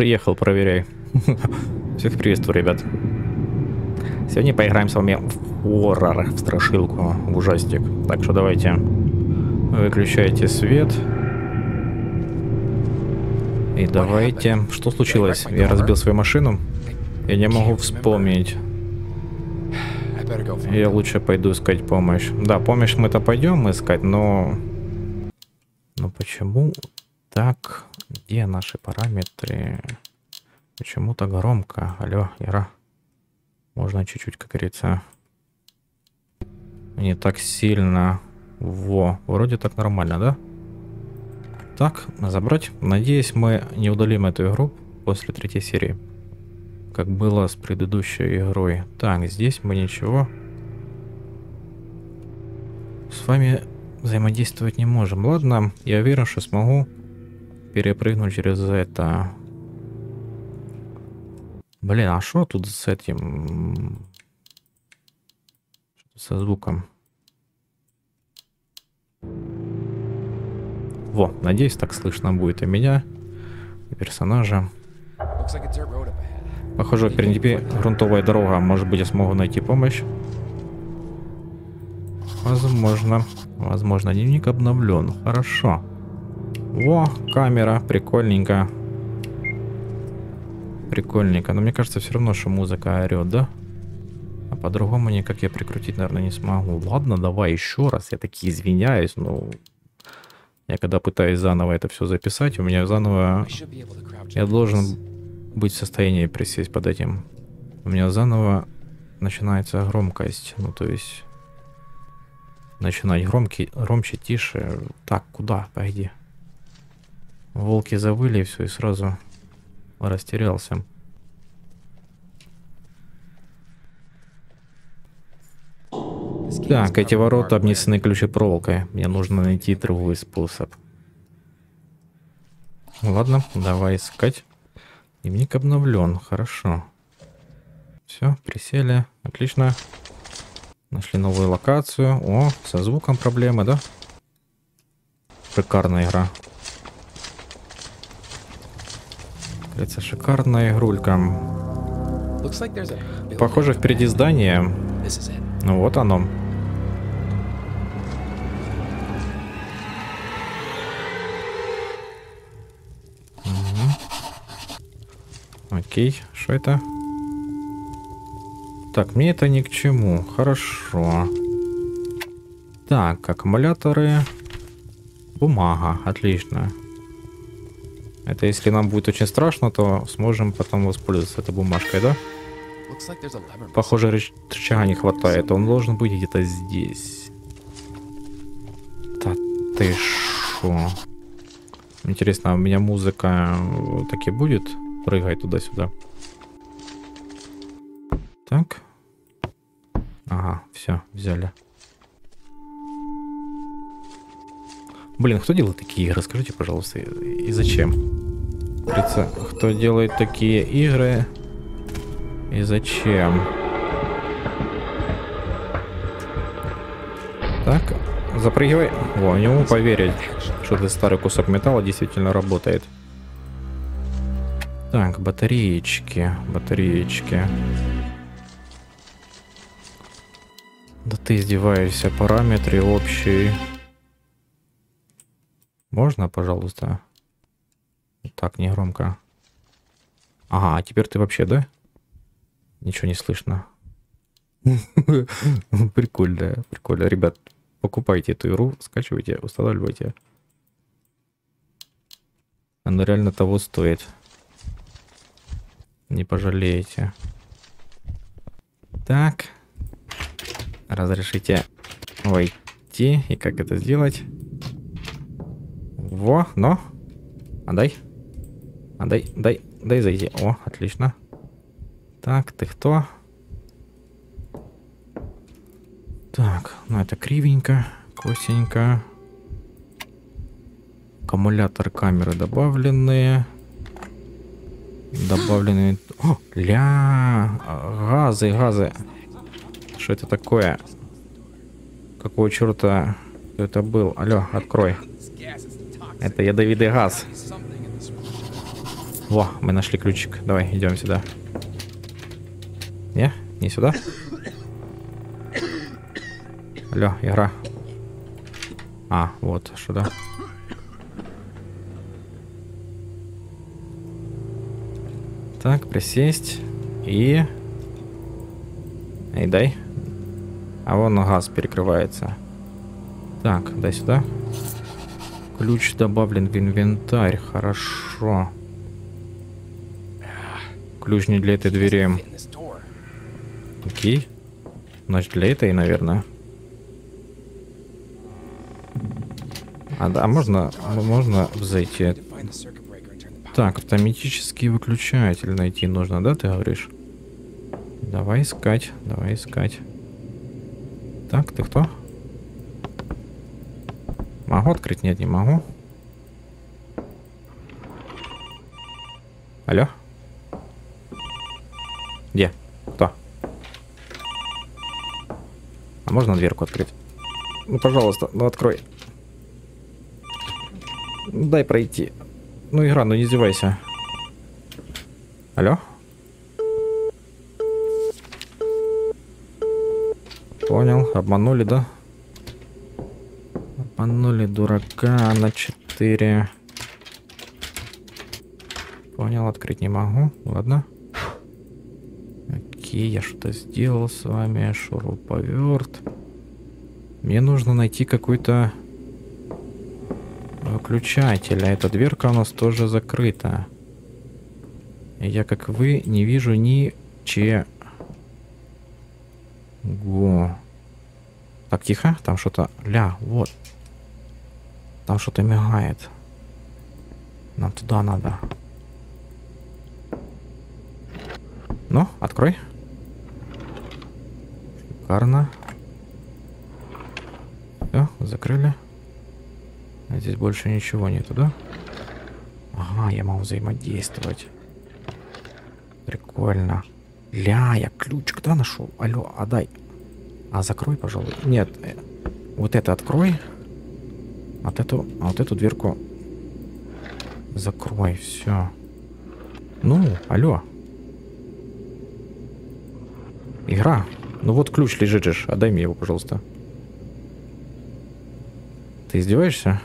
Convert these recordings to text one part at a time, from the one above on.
Приехал, проверяй. Всех приветствую, ребят. Сегодня поиграем с вами в хоррор, в страшилку, в ужастик. Так что давайте выключайте свет. И давайте... Что случилось? Я разбил свою машину. Я не могу вспомнить. Я лучше пойду искать помощь. Да, помощь мы-то пойдем искать, но... Но почему так? Где наши параметры? Почему то громко? Алло, Яра. Можно чуть-чуть, как говорится, не так сильно. Во, вроде так нормально, да? Так, забрать. Надеюсь, мы не удалим эту игру после третьей серии как было с предыдущей игрой. Так, здесь мы ничего с вами взаимодействовать не можем. Ладно, я уверен, что смогу перепрыгнуть через это. Блин, а что тут с этим? Со звуком. Во, надеюсь, так слышно будет и меня, и персонажа. Похоже, впереди грунтовая дорога. Может быть, я смогу найти помощь? Возможно. Возможно, дневник обновлен. Хорошо. Во, камера. Прикольненько. Прикольненько. Но мне кажется, все равно, что музыка орет, да? А по-другому никак я прикрутить, наверное, не смогу. Ладно, давай еще раз. Я таки извиняюсь, но... Я когда пытаюсь заново это все записать, у меня заново... Я должен быть в состоянии присесть под этим. У меня заново начинается громкость. Ну, то есть... Начинать громкий, громче, тише. Так, куда? Пойди. Волки завыли, и все, и сразу растерялся. Так, эти ворота обнесены ключепроволокой. Мне нужно найти другой способ. Ладно, давай искать. Дневник обновлен, хорошо. Все, присели, отлично. Нашли новую локацию. О, со звуком проблемы, да? Шикарная игра. Это шикарная игрулька. Похоже, впереди здание. Ну вот оно. Окей, что это? Так, мне это ни к чему. Хорошо. Так, аккумуляторы. Бумага, отлично. Это если нам будет очень страшно, то сможем потом воспользоваться этой бумажкой, да? Похоже, рычага не хватает. Он должен быть где-то здесь. Да ты шо? Интересно, а у меня музыка таки будет? Прыгай туда-сюда. Так. Ага, все, взяли. Блин, кто делает такие игры? Скажите, пожалуйста, и зачем? Говорится, кто делает такие игры и зачем? Так, запрыгивай. Во, не могу поверить, что этот старый кусок металла действительно работает. Так, батареечки, батареечки. Да ты издеваешься, параметры общие. Можно, пожалуйста? Так, не громко. Ага, а теперь ты вообще, да? Ничего не слышно. Прикольно, прикольно. Ребят, покупайте эту игру, скачивайте, устанавливайте. Она реально того стоит. Не пожалеете. Так. Разрешите войти. И как это сделать? Во, но. Отдай. Отдай, дай, дай зайти. О, отлично. Так, ты кто? Так, ну это кривенько, косенько. Аккумулятор камеры добавленные. Добавленные... О, ля! Газы, газы. Что это такое? Какого черта это был? Алло, открой. Это ядовитый газ. Во, мы нашли ключик. Давай, идем сюда. Не? Не сюда? Алло, игра. А, вот, сюда. Так, присесть. И... И дай. А вон газ перекрывается. Так, дай сюда. Ключ добавлен в инвентарь. Хорошо. Ключ не для этой двери. Окей. Значит, для этой, наверное. А да, можно, можно зайти. Так, автоматический выключатель найти нужно, да, ты говоришь? Давай искать, давай искать. Так, ты кто? Могу открыть? Нет, не могу. Алло? Где? Кто? А можно дверку открыть? Ну, пожалуйста, ну открой. Дай пройти. Ну, игра, ну не издевайся. Алло? Понял, обманули, да? Обманули дурака на 4. Понял, открыть не могу. Ладно. Окей, я что-то сделал с вами. Шуруповерт. Мне нужно найти какой-то выключатель. А эта дверка у нас тоже закрыта. Я, как вы, не вижу ни че Го. Так, тихо. Там что-то... Ля, вот. Там что-то мигает. Нам туда надо. Ну, открой. Шикарно. Все, закрыли. А здесь больше ничего нету, да? Ага, я могу взаимодействовать. Прикольно. Ля, я ключ когда нашел? Алло, отдай. А закрой, пожалуй. Нет, э, вот это открой. Вот эту, а вот эту дверку закрой, все. Ну, алло. Игра. Ну вот ключ лежит же. Отдай мне его, пожалуйста. Ты издеваешься?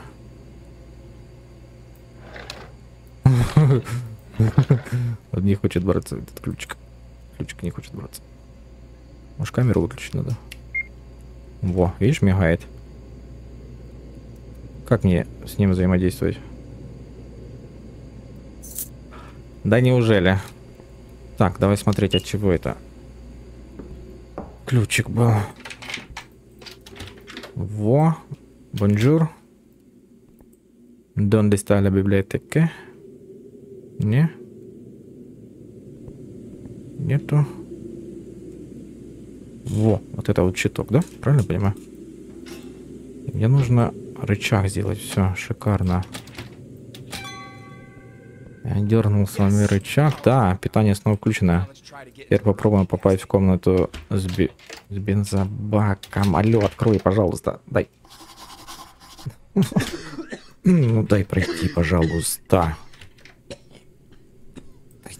Он не хочет браться, этот ключик. Ключик не хочет браться. Может камеру выключить надо? Во, видишь, мигает. Как мне с ним взаимодействовать? Да неужели? Так, давай смотреть, от чего это. Ключик был. Во. Bonjour. Está la biblioteca? Не? Нету. Во, вот это вот щиток, да? Правильно понимаю? Мне нужно рычаг сделать. Все, шикарно. Я дернул с вами рычаг. Да, питание снова включено. Теперь попробуем попасть в комнату с, би... с бензобаком. Алло, открой, пожалуйста. Дай. Ну дай пройти, пожалуйста.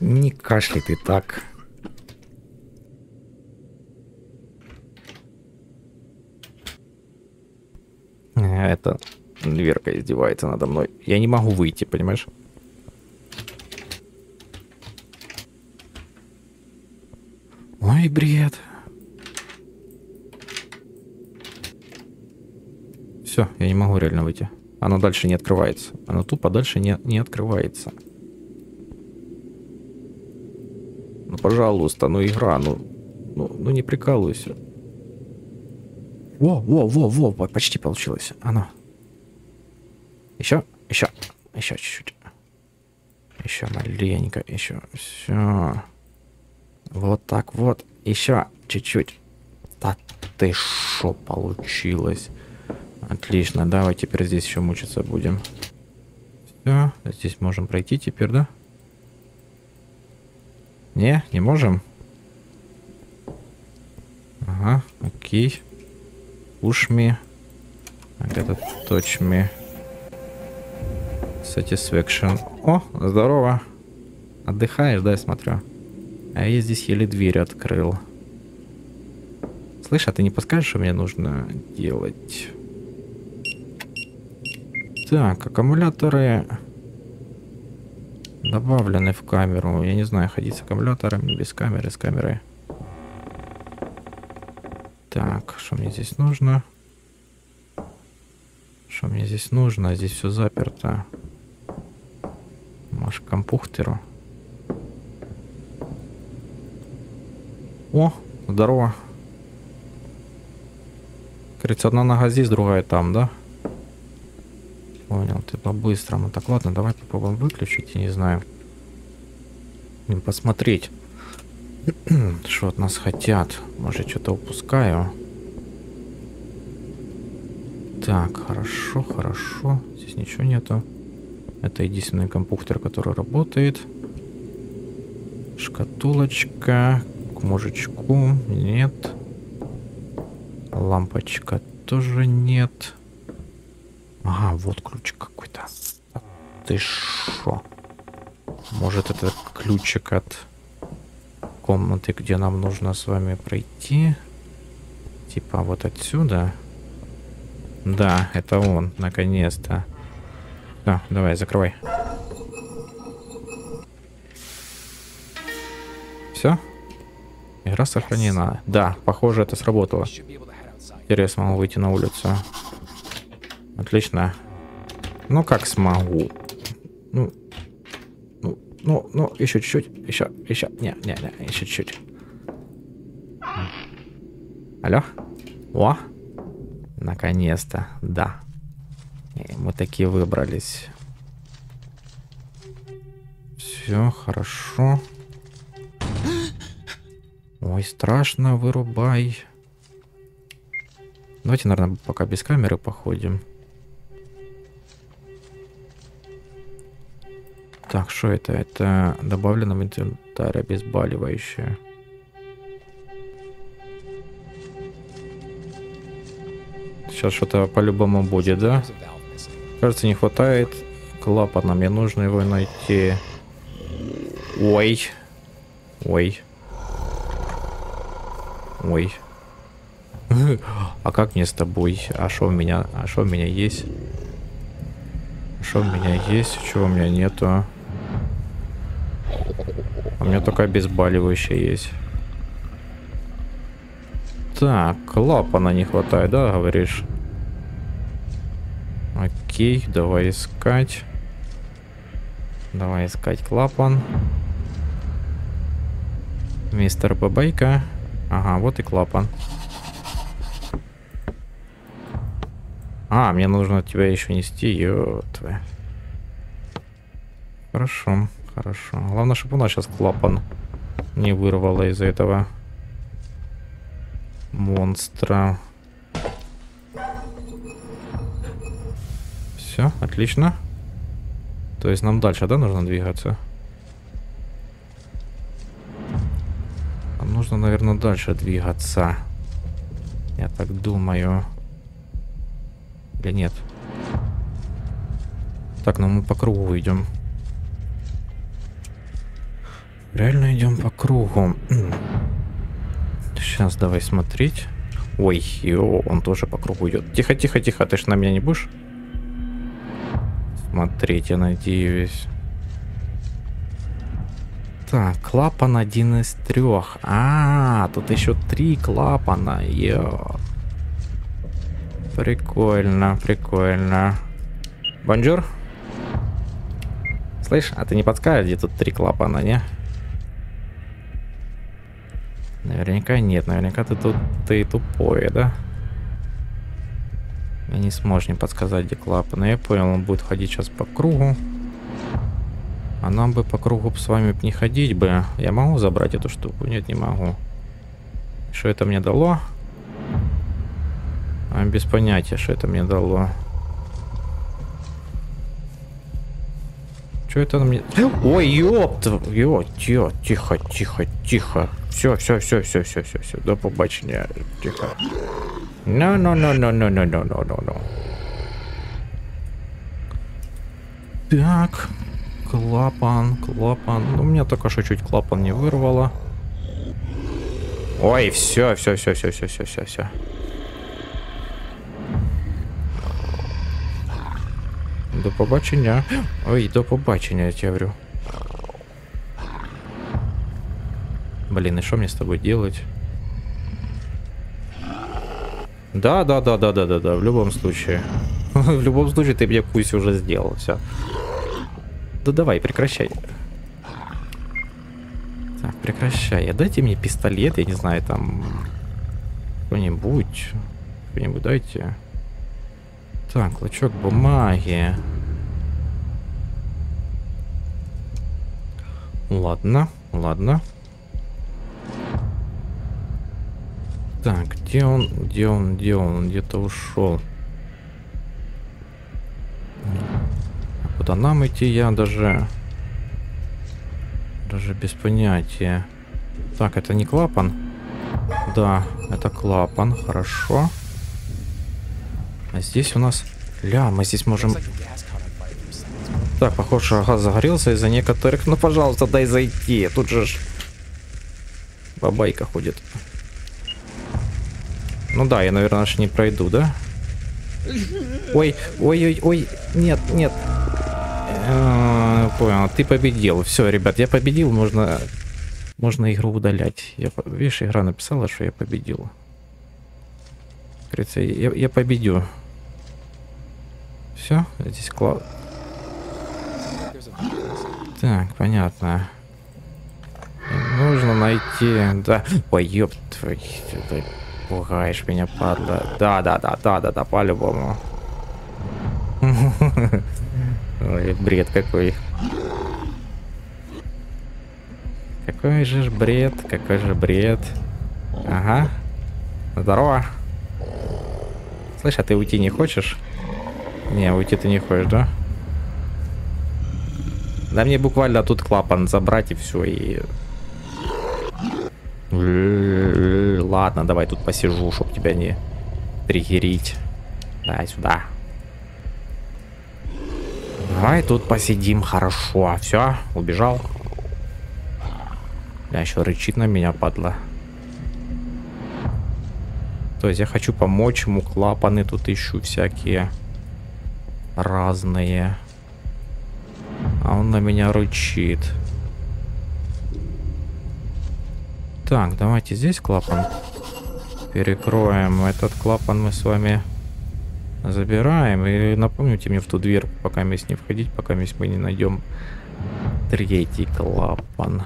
Не кашляй ты так. Это дверка издевается надо мной. Я не могу выйти, понимаешь? Ой, бред. Все, я не могу реально выйти. Оно дальше не открывается. Оно тупо дальше не, не открывается. Ну, пожалуйста, ну игра, ну, ну, ну не прикалывайся. Во, во, во, во, почти получилось. Оно. Еще, еще, еще чуть-чуть. Еще маленько, еще. Все. Вот так вот. Еще чуть-чуть. Да ты шо получилось? Отлично, давай теперь здесь еще мучиться будем. Все, здесь можем пройти теперь, да? Не, не можем? Ага, окей. Push me. Где-то touch me. Satisfaction. О, здорово. Отдыхаешь, да, я смотрю? А я здесь еле дверь открыл. Слышь, а ты не подскажешь, что мне нужно делать? Так, аккумуляторы добавлены в камеру. Я не знаю, ходить с аккумуляторами, без камеры, с камерой. Так, что мне здесь нужно? Что мне здесь нужно? Здесь все заперто. Может, компухтеру? О, здорово. Говорится, одна нога здесь, другая там, да? Понял, ты по-быстрому. Так, ладно, давай попробуем выключить, я не знаю. Посмотреть, что от нас хотят. Может, что-то упускаю. Так, хорошо, хорошо. Здесь ничего нету. Это единственный компьютер, который работает. Шкатулочка. К мужичку. Нет. Лампочка тоже нет. Ага, вот ключик какой-то. Ты шо? Может это ключик от комнаты, где нам нужно с вами пройти? Типа вот отсюда? Да, это он, наконец-то. Да, давай, закрывай. Все? Игра сохранена. Да, похоже, это сработало. Теперь я смогу выйти на улицу. Отлично. Ну как смогу? Ну, ну, ну, еще чуть-чуть, еще, еще, не, не, не, еще чуть-чуть. Алло? О, наконец-то, да. И мы такие выбрались. Все хорошо. Ой, страшно, вырубай. Давайте, наверное, пока без камеры походим. Так, что это? Это добавлено в инвентарь обезболивающее. Сейчас что-то по-любому будет, да? Кажется, не хватает клапана. Мне нужно его найти. Ой. Ой. Ой. А как мне с тобой? А что у меня? А что у меня есть? Что у меня есть? Чего у меня нету? У меня только обезболивающее есть. Так, клапана не хватает, да, говоришь? Окей, давай искать. Давай искать клапан. Мистер Бабайка. Ага, вот и клапан. А, мне нужно тебя еще нести, ё твоя. Хорошо. Хорошо. Главное, чтобы у нас сейчас клапан не вырвало из-за этого монстра. Все, отлично. То есть нам дальше, да, нужно двигаться? Нам нужно, наверное, дальше двигаться. Я так думаю. Или нет? Так, ну мы по кругу идем. Реально идем по кругу. Сейчас давай смотреть. Ой, ё, он тоже по кругу идет. Тихо, тихо, тихо, ты ж на меня не будешь? Смотреть, я надеюсь. Так, клапан один из трех. А, тут еще три клапана. Йо. Прикольно, прикольно. Bonjour. Слышь, а ты не подскажешь, где тут три клапана, не? Наверняка нет, наверняка ты тут ты тупой, да? Я не сможешь мне подсказать, где клапан. Я понял, он будет ходить сейчас по кругу. А нам бы по кругу с вами не ходить бы. Я могу забрать эту штуку? Нет, не могу. Что это мне дало? А, без понятия, что это мне дало. Что это мне... Ой, ёпт! Ё, тихо, тихо, тихо. Все, все, все, все, все, все, все. До побачення. Тихо. No, no, no, no, no, no, no, no, no, no. Так. клапан, клапан. Ну, у меня только что чуть клапан не вырвало. Ой, все, все, все, все, все, все, все, все. До побачення. Ой, до побачення, я тебе говорю. Блин, и что мне с тобой делать? Да, да, да, да, да, да, да, в любом случае. В любом случае ты мне пусть уже сделал, все. Да давай, прекращай. Так, прекращай. А Дайте мне пистолет, я не знаю, там... Кто-нибудь. Кто-нибудь дайте. Так, клочок бумаги. Ладно, ладно. Так, где он, где он, где он, он где-то ушел. А куда нам идти, я даже... Даже без понятия. Так, это не клапан? Да, это клапан, хорошо. А здесь у нас... Ля, мы здесь можем... Так, похоже, газ загорелся из-за некоторых... Ну, пожалуйста, дай зайти. Тут же ж... Бабайка ходит. Ну да, я, наверное, аж не пройду, да? Ой, ой, ой, ой, нет, нет. А, понял, ты победил. Все, ребят, я победил, можно, можно игру удалять. Я, видишь, игра написала, что я победил. Говорится, я, я победю. Все, здесь клав. Так, понятно. Нужно найти... Да. Ой, ёб твой... Ты пугаешь меня, падла. Да, да, да, да, да, да, по-любому. Ой, бред какой. Какой же бред, какой же бред. Ага. Здорово. Слышь, а ты уйти не хочешь? Не, уйти ты не хочешь, да? Да мне буквально тут клапан забрать и все, и... Ладно, давай тут посижу, чтоб тебя не триггерить. Дай сюда. Давай тут посидим, хорошо. Все, убежал. Я еще рычит на меня, падла. То есть я хочу помочь ему, клапаны тут ищу всякие разные. А он на меня рычит. Так, давайте здесь клапан перекроем. Этот клапан мы с вами забираем. И напомните мне в ту дверь, пока мы с не входить, пока мы не найдем третий клапан.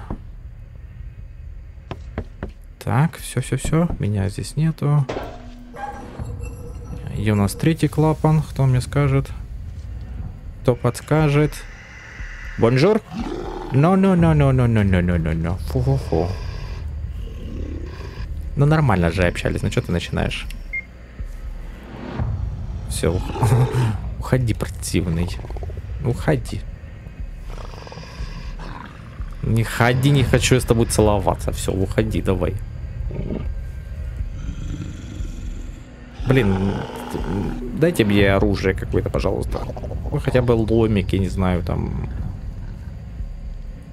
Так, все, все, все. Меня здесь нету. И у нас третий клапан. Кто мне скажет? Кто подскажет? Bonjour? No, no, no, no, no, no, no, no, no, no. Фу-фу-фу. Ну нормально же общались. Ну что ты начинаешь? Все, уходи, противный. Уходи. Не ходи, не хочу я с тобой целоваться. Все, уходи, давай. Блин, дайте мне оружие какое-то, пожалуйста. Ну, хотя бы ломик, я не знаю, там...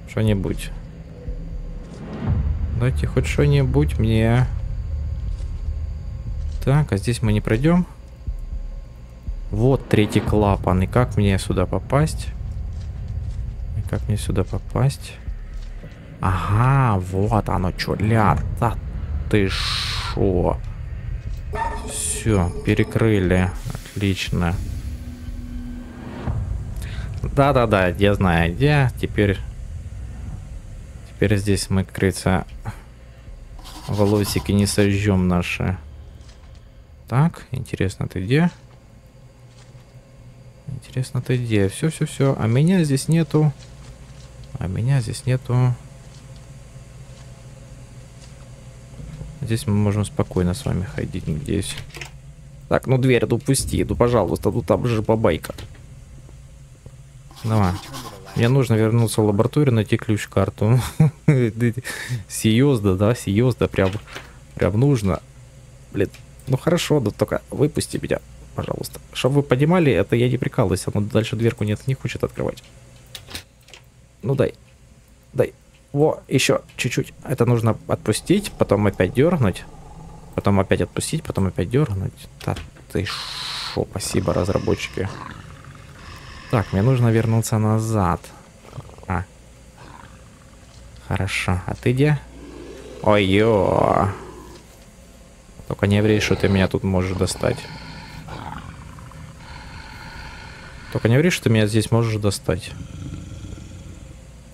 Что-нибудь. Дайте хоть что-нибудь мне. Так, а здесь мы не пройдем. Вот третий клапан. И как мне сюда попасть? И как мне сюда попасть? Ага, вот оно что, ля, да ты шо? Все, перекрыли. Отлично. Да-да-да, я знаю где. Теперь... Теперь здесь мы, как волосики не сожжем наши. Так, интересно, ты где? Интересно, ты где? Все, все, все. А меня здесь нету. А меня здесь нету. Здесь мы можем спокойно с вами ходить здесь. Так, ну дверь допусти, ну пожалуйста, тут там же бабайка. Давай. Мне нужно вернуться в лабораторию, найти ключ-карту. Серьезно, да, серьезно, прям, прям нужно. Блин, ну хорошо, да только выпусти меня, пожалуйста. Чтобы вы понимали, это я не прикалываюсь, она дальше дверку нет, не хочет открывать. Ну дай. Дай. Во, еще чуть-чуть. Это нужно отпустить, потом опять дернуть. Потом опять отпустить, потом опять дернуть. Да ты шо, спасибо, разработчики. Так, мне нужно вернуться назад. А. Хорошо. А ты где? Ой-ё. Только не ври, что ты меня тут можешь достать. Только не ври, что ты меня здесь можешь достать.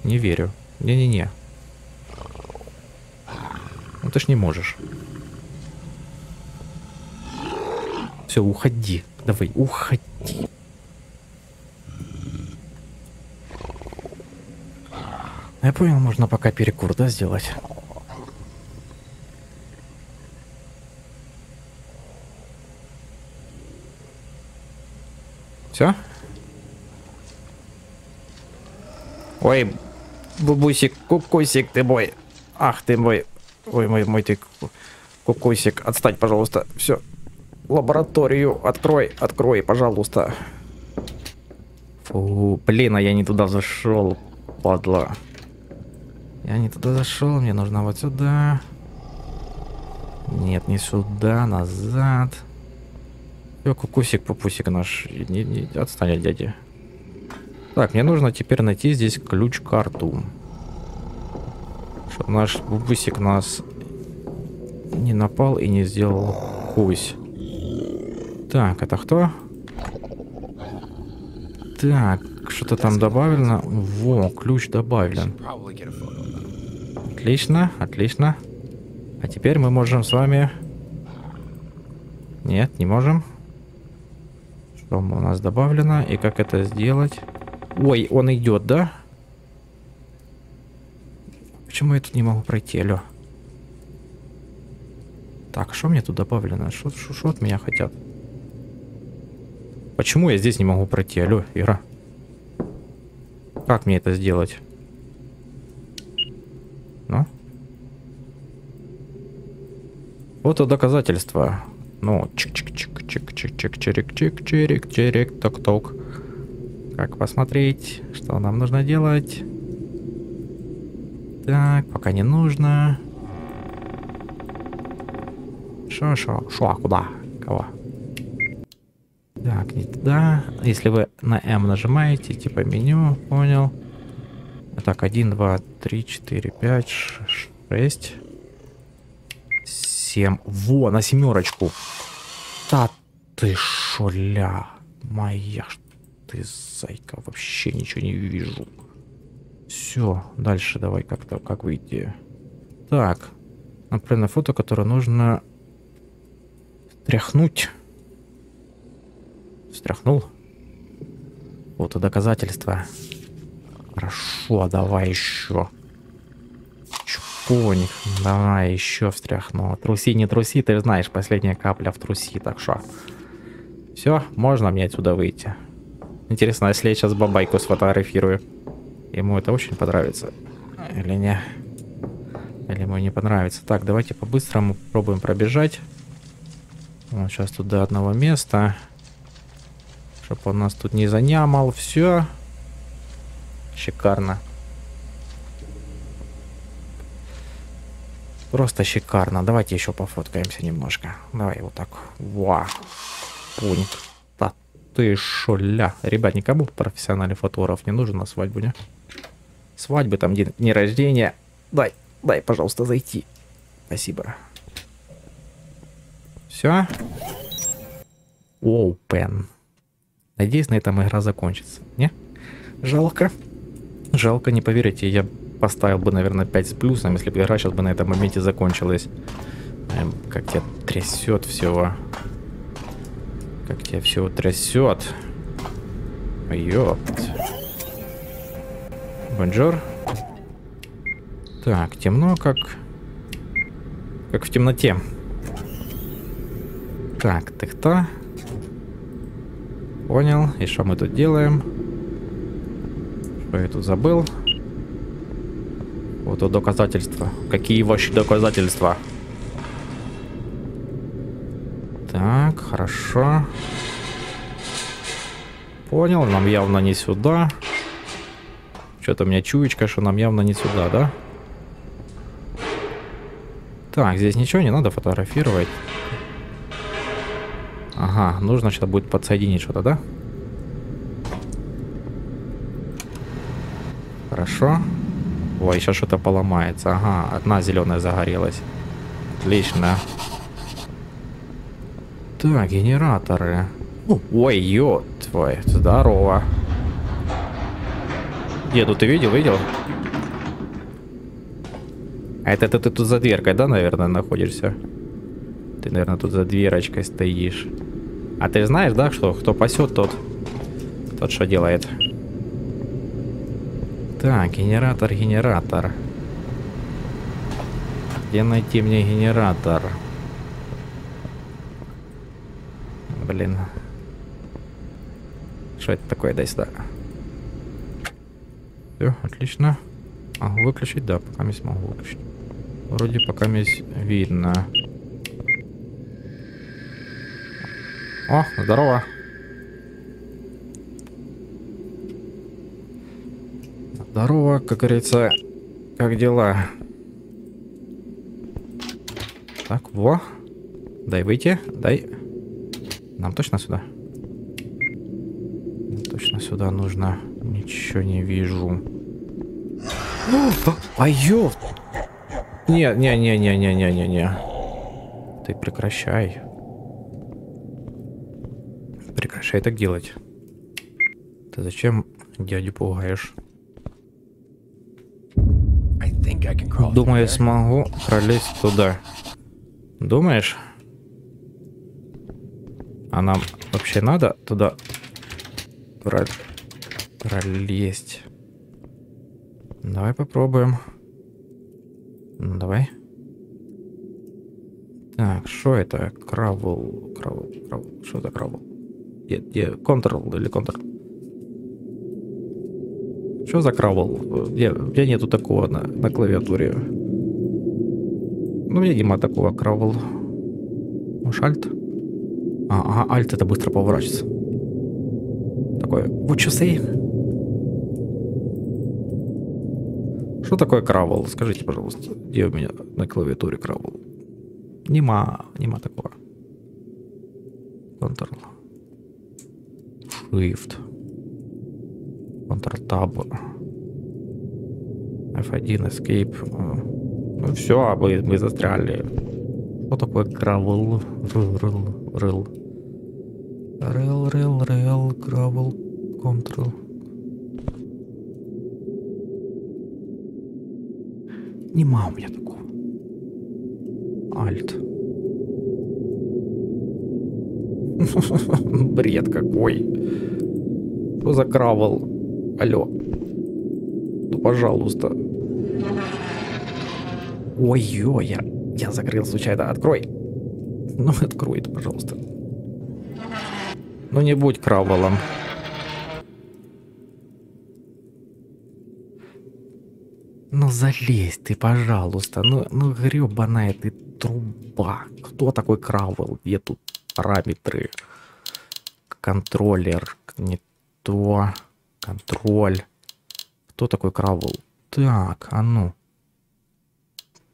Не верю. Не-не-не. Ну ты ж не можешь. Все, уходи. Давай, уходи. Я понял, можно пока перекур, да, сделать? Все? Ой, бубусик, кукусик ты мой. Ах ты мой. Ой, мой, мой ты кукусик. Отстань, пожалуйста. Все. Лабораторию открой, открой, пожалуйста. Фу, блин, а я не туда зашел, падла. Я не туда зашел, мне нужно вот сюда. Нет, не сюда, назад. Все, кукусик, пупусик наш. Не, не, отстань от дяди. Так, мне нужно теперь найти здесь ключ-карту. Чтобы наш бубусик нас не напал и не сделал кусь. Так, это кто? Так, что-то там добавлено. Во, ключ добавлен. Отлично, отлично. А теперь мы можем с вами... Нет, не можем. Что у нас добавлено и как это сделать? Ой, он идет, да? Почему я тут не могу пройти, алло? Так, что мне тут добавлено? Что от меня хотят? Почему я здесь не могу пройти? Алло, игра. Как мне это сделать? Ну? Вот и доказательства. Ну, чик-чик-чик-чик-чик-чик-чирик-чирик, ток-ток. Как посмотреть, что нам нужно делать? Так, пока не нужно. Шо, шо, шо, а куда? Кого? Так, не туда. Если вы на М нажимаете, типа меню, понял. Так, 1, 2, 3, 4, 5, 6, 7. Во, на семерочку. Да ты шоля. Моя ты зайка. Вообще ничего не вижу. Все, дальше давай как-то, как выйти. Так, например, фото, которое нужно тряхнуть. Встряхнул. Вот и доказательства. Хорошо, давай еще. Чупоник, давай еще встряхну. Труси, не труси, ты знаешь, последняя капля в труси, так что... Все, можно мне отсюда выйти. Интересно, если я сейчас бабайку сфотографирую, ему это очень понравится. Или не? Или ему не понравится. Так, давайте по-быстрому попробуем пробежать. Вот сейчас тут до одного места. Чтобы он нас тут не занямал. Все. Шикарно. Просто шикарно. Давайте еще пофоткаемся немножко. Давай вот так. Ва. Пунь. Да ты шоля. Ребят, никому профессиональный фотограф не нужен на свадьбу, не? Свадьбы, там день, день рождения. Дай, дай, пожалуйста, зайти. Спасибо. Все. Open. Надеюсь, на этом игра закончится. Не? Жалко. Жалко, не поверите, я поставил бы, наверное, 5 с плюсом, если бы игра сейчас бы на этом моменте закончилась. Эм, как тебя трясет всего. Как тебя все трясет. Ёпт. Бонжор. Так, темно, как... Как в темноте. Так, ты кто? Понял. И что мы тут делаем? Что я тут забыл? Вот доказательства. Какие ваши доказательства? Так, хорошо. Понял, нам явно не сюда. Что-то у меня чуечка, что нам явно не сюда, да? Так, здесь ничего не надо фотографировать. Ага, нужно сейчас будет подсоединить что-то, да? Хорошо. Ой, сейчас что-то поломается. Ага, одна зеленая загорелась. Отлично. Так, генераторы. Ой, ё, твой, здорово. Деду, ты видел, видел? А это ты тут за дверкой, да, наверное, находишься? Ты, наверное, тут за дверочкой стоишь. А ты знаешь, да, что кто пасет, тот, тот что делает? Так, генератор, генератор. Где найти мне генератор? Блин. Что это такое? Дай сюда. Все, отлично. Могу выключить? Да, пока не смогу выключить. Вроде пока здесь видно. О, здорово. Здорово, как говорится, как дела? Так, во. Дай выйти, дай. Нам точно сюда? Точно сюда нужно. Ничего не вижу. А ё! Не, не, не, не, не, не, не, не. Ты прекращай. Прекращай так делать. Ты зачем дядю пугаешь? Думаю, смогу пролезть туда. Думаешь? А нам вообще надо туда про... пролезть? Давай попробуем. Ну, давай. Так, что это? Кравл, кравл, кравл. Что это кравл? Где, где? Контрол или контрол? Что за кравл? Где, где нету такого на, на клавиатуре? Ну, видимо, такого кравл. Может, альт? А, ага, альт это быстро поворачивается. Такое, you say? Что такое кравл? Скажите, пожалуйста, где у меня на клавиатуре кравл? Нема, нема такого. Ctrl. Shift. Ctrl-Tab. F1, Escape. Ну все, а мы, мы застряли. Что такое кравл? Рыл, рыл, рыл. Рыл, рыл, рыл, кравл, Ctrl. Нема у меня такого. Альт. Бред какой. Что за кравл? Алло. Ну, пожалуйста. Ой-ой, я, я закрыл случайно. Открой. Ну, открой это, пожалуйста. Ну, не будь краволом. Ну, залезь ты, пожалуйста. Ну, ну гребаная ты труба. Кто такой кравел? Где тут параметры? Контроллер. Не то. Контроль. Кто такой кравел? Так, а ну.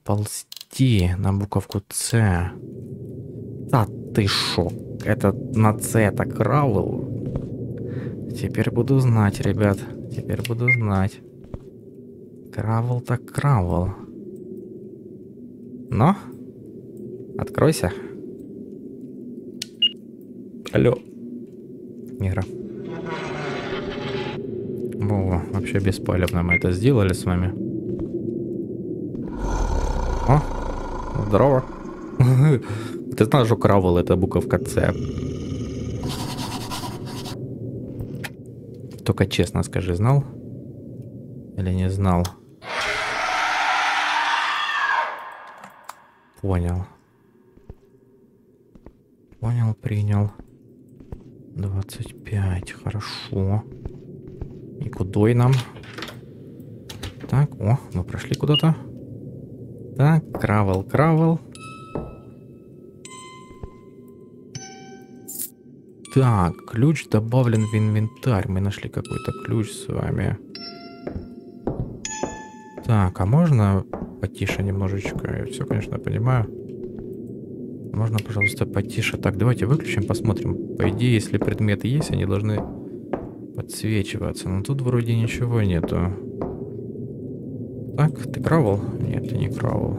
Ползти на буковку С. Да ты шо? Это на С это кравел? Теперь буду знать, ребят. Теперь буду знать. Кравел так кравел. Но? Откройся. Алло. Игра. Во, вообще беспалевно мы это сделали с вами. О, здорово. Ты знаешь, что кравел это буковка С. Только честно скажи, знал? Или не знал? Понял. Понял, принял. 25, хорошо. И кудой нам? Так, о, мы прошли куда-то. Так, кравел, кравел. Так, ключ добавлен в инвентарь. Мы нашли какой-то ключ с вами. Так, а можно потише немножечко? Я все, конечно, понимаю. Можно, пожалуйста, потише. Так, давайте выключим, посмотрим. По идее, если предметы есть, они должны подсвечиваться. Но тут вроде ничего нету. Так, ты кравл? Нет, ты не кравл.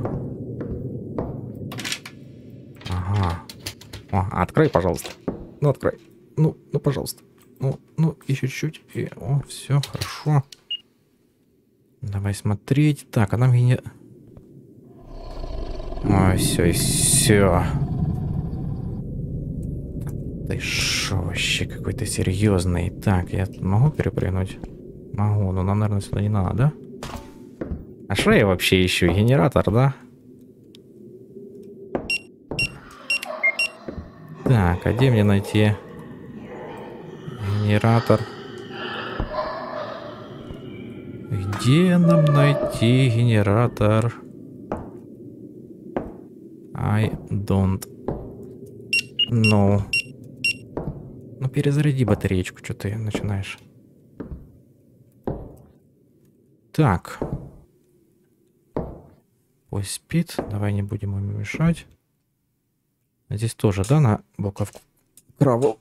Ага. О, открой, пожалуйста. Ну, открой. Ну, ну, пожалуйста. Ну, ну, еще чуть-чуть. И, о, все, хорошо. Давай смотреть. Так, а нам. Ой, все, все. Ты шо вообще какой-то серьезный. Так, я могу перепрыгнуть? Могу, но нам, наверное, сюда не надо, да? А что я вообще ищу? Генератор, да? Так, а где мне найти генератор? Где нам найти генератор? I don't know. Ну, перезаряди батареечку, что ты начинаешь. Так. Пусть спит. Давай не будем ему мешать. Здесь тоже, да, на боковку краву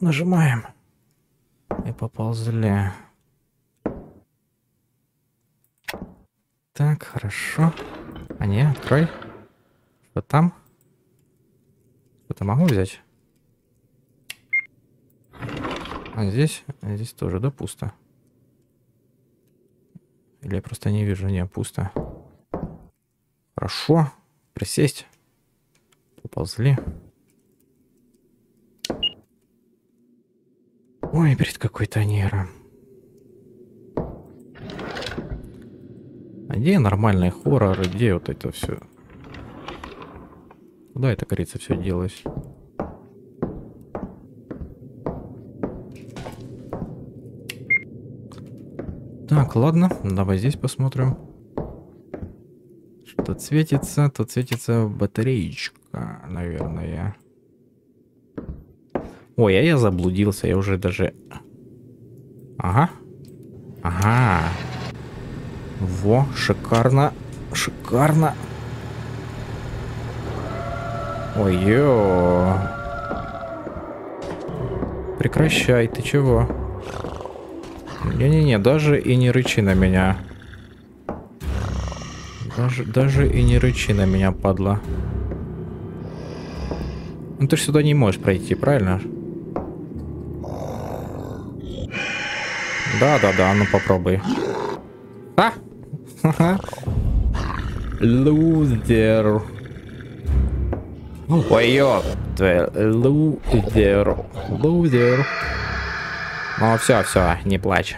нажимаем. И поползли. Так, хорошо. А не, открой. Что там? Что-то могу взять? А здесь? Здесь тоже, да, пусто? Или я просто не вижу? Не, пусто. Хорошо. Присесть. Поползли. Ой, перед какой-то нейро. А где нормальные хорроры? Где вот это все? Куда это, корица, все делось? Так, ладно, давай здесь посмотрим. Что светится? Тут светится батареечка, наверное. Ой, а я заблудился, я уже даже... Ага. Ага. Во, шикарно. Шикарно. Ой-ё. Прекращай, ты чего? Не-не-не, даже и не рычи на меня. Даже, даже и не рычи на меня, падла. Ну ты ж сюда не можешь пройти, правильно? Да-да-да, ну попробуй. А! Лузер. Ой, ёп, лузер. Лузер. Ну все, все, не плачь.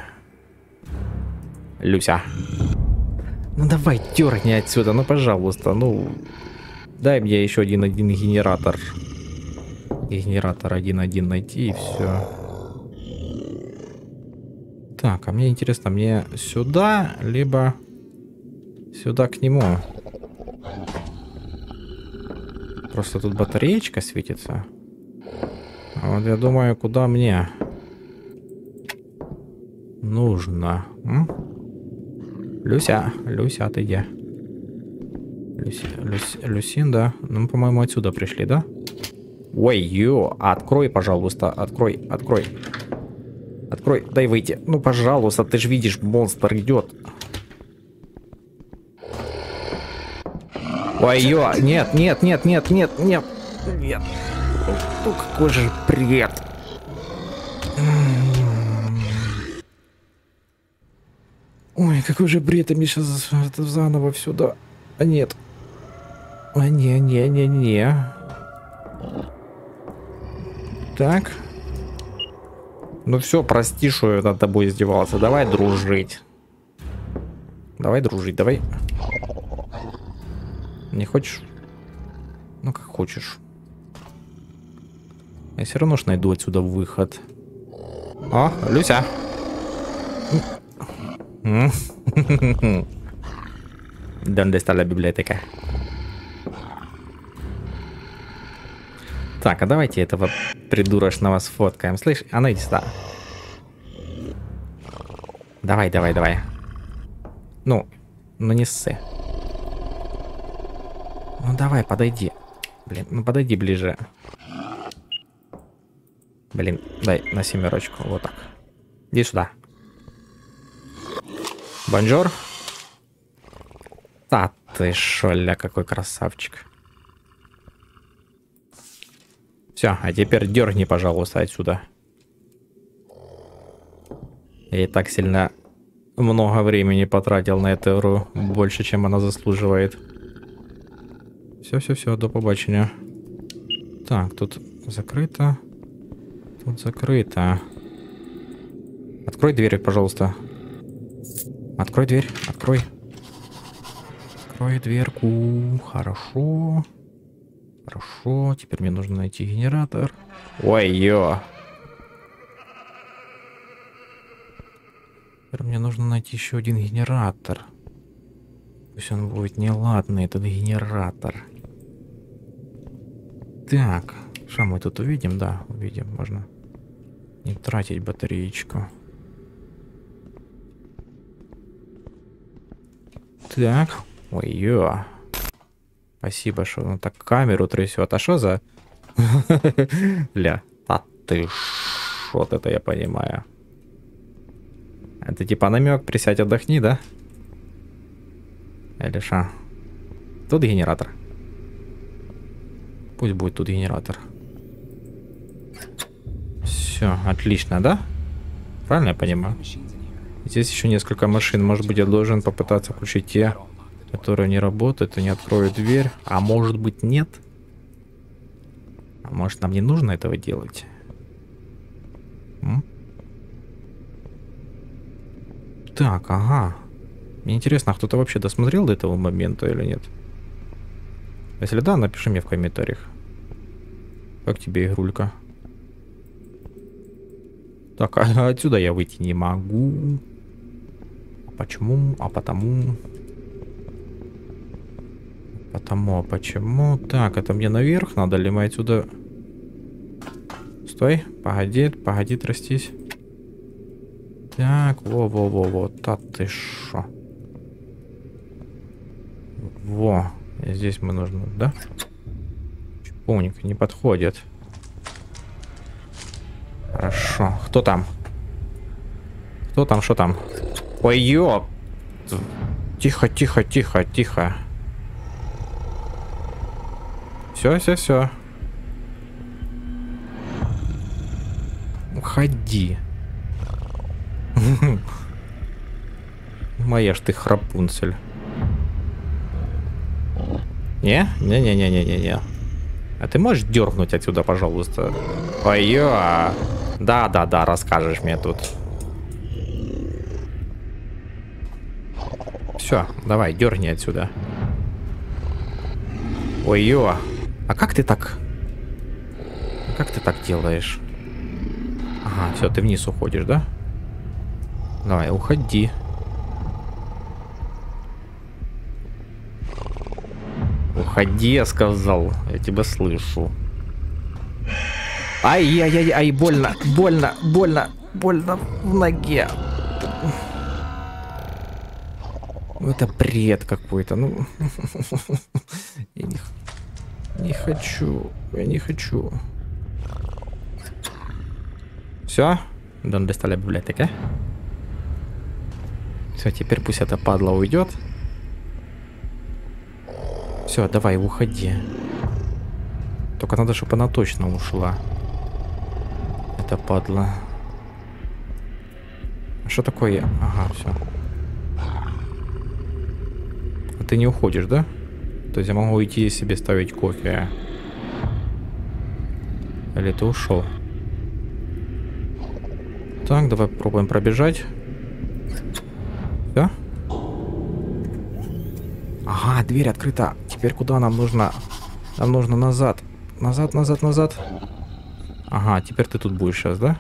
Люся. Ну давай, дерни отсюда, ну пожалуйста, ну. Дай мне еще один один генератор. Генератор один-один найти и все. Так, а мне интересно, мне сюда, либо сюда к нему. Просто тут батареечка светится. А вот я думаю, куда мне нужно. М? Люся, Люся, ты где? Люси, Люси, Люсин, да? Ну, по-моему, отсюда пришли, да? Ой, ё, открой, пожалуйста, открой, открой. Открой, дай выйти. Ну, пожалуйста, ты же видишь, монстр идет. Ой, ё, нет, нет, нет, нет, нет, нет, нет. Ну, какой же бред. Ой, какой же бред, и мне сейчас это заново все, да. А нет. А не, не, не, не. Так. Ну все, прости, что я над тобой издевался. Давай дружить. Давай дружить, давай. Не хочешь? Ну, как хочешь. Я все равно ж найду отсюда выход. О, Люся. ¿Dónde está la библиотека? Так, а давайте этого придурочного сфоткаем. Слышь, а ну иди сюда. Давай, давай, давай. Ну, Ну не ссы. Ну давай, подойди. Блин, ну подойди ближе. Блин, дай на семерочку. Вот так. Иди сюда. Бонжор. Да ты шоля, какой красавчик. Все, а теперь дергни, пожалуйста, отсюда. Я и так сильно много времени потратил на эту игру. Больше, чем она заслуживает. Все-все-все, до побачення. Так, тут закрыто. Тут закрыто. Открой дверь, пожалуйста. Открой дверь, открой. Открой дверку. Хорошо. Хорошо. Теперь мне нужно найти генератор. Ой, ё. Теперь мне нужно найти еще один генератор. Пусть он будет неладный, этот генератор. Так, что мы тут увидим? Да, увидим, можно не тратить батареечку. Так, ой-ё. Спасибо, что он так камеру трясет. А что за... Ля, а ты вот это я понимаю. Это типа намек, присядь, отдохни, да? Или что? Тут генератор. Пусть будет тут генератор. Все, отлично, да? Правильно я понимаю? Здесь еще несколько машин. Может быть, я должен попытаться включить те, которые не работают и не откроют дверь. А может быть, нет? А может, нам не нужно этого делать? М? Так, ага. Мне интересно, а кто-то вообще досмотрел до этого момента или нет? Если да, напиши мне в комментариях. Как тебе игрулька? Так, а отсюда я выйти не могу. Почему? А потому... Потому, а почему? Так, это мне наверх надо ли мы отсюда... Стой, погоди, погоди трястись. Так, во-во-во-во, та ты шо. Во, здесь мы нужно, да? Чпунька не подходит. Хорошо, кто там? Кто там, что там? Ой, ё! Тихо, тихо, тихо, тихо. Все, все, все. Уходи. Моя ж ты храпунцель. Не? Не-не-не-не-не-не. А ты можешь дернуть отсюда, пожалуйста? Ой, Да-да-да, расскажешь мне тут. Все, давай, дерни отсюда. Ой-ё. А как ты так? Как ты так делаешь? Ага, все, ты вниз уходишь, да? Давай, уходи. Уходи, я сказал. Я тебя слышу. Ай-яй-яй-яй, больно, больно, больно, больно в ноге. Ну это бред какой-то, ну. я не, не хочу, я не хочу. Все? Donde está la biblioteca? Все, теперь пусть эта падла уйдет. Все, давай, уходи. Только надо, чтобы она точно ушла. Это падла. А что такое? Ага, все. Ты не уходишь, да? То есть я могу уйти себе ставить кофе. Или ты ушел? Так, давай попробуем пробежать. Да? Ага, дверь открыта. Теперь куда нам нужно? Нам нужно назад. Назад, назад, назад. Ага, теперь ты тут будешь сейчас, да?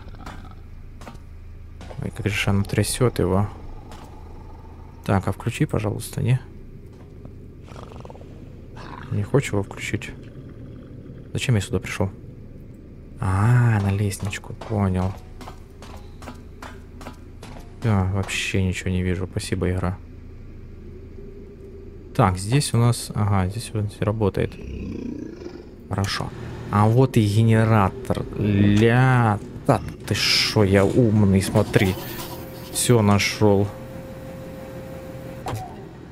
Ой, как же она трясет его. Так, а включи, пожалуйста, не? Не хочешь его включить? Зачем я сюда пришел? А, на лестничку, понял. Да, вообще ничего не вижу. Спасибо, игра. Так, здесь у нас... Ага, здесь у работает. Хорошо. А вот и генератор. Ля... Да ты шо, я умный, смотри. Все нашел.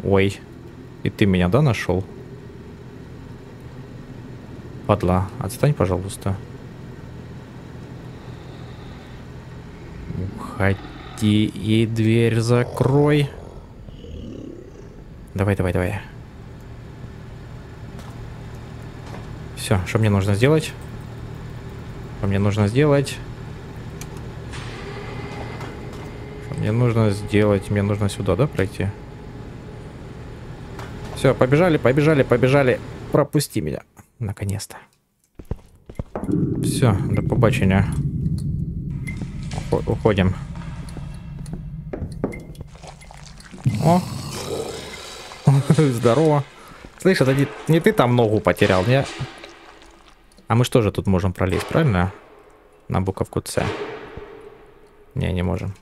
Ой. И ты меня, да, нашел? Падла, отстань, пожалуйста. Уходи и дверь закрой. Давай, давай, давай. Все, что мне нужно сделать? Что мне нужно сделать? Что мне нужно сделать? Мне нужно сюда, да, пройти? Все, побежали, побежали, побежали. Пропусти меня. Наконец-то. Все, до побачення. Уходим. О! Здорово. Слышь, это не, не ты там ногу потерял, не? А мы что же тут можем пролезть, правильно? На буковку С. Не, не можем.